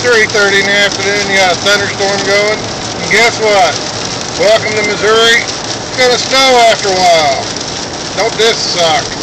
3.30 in the afternoon, you got a thunderstorm going. And guess what? Welcome to Missouri. It's gonna snow after a while. Don't this suck?